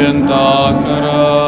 święta krew.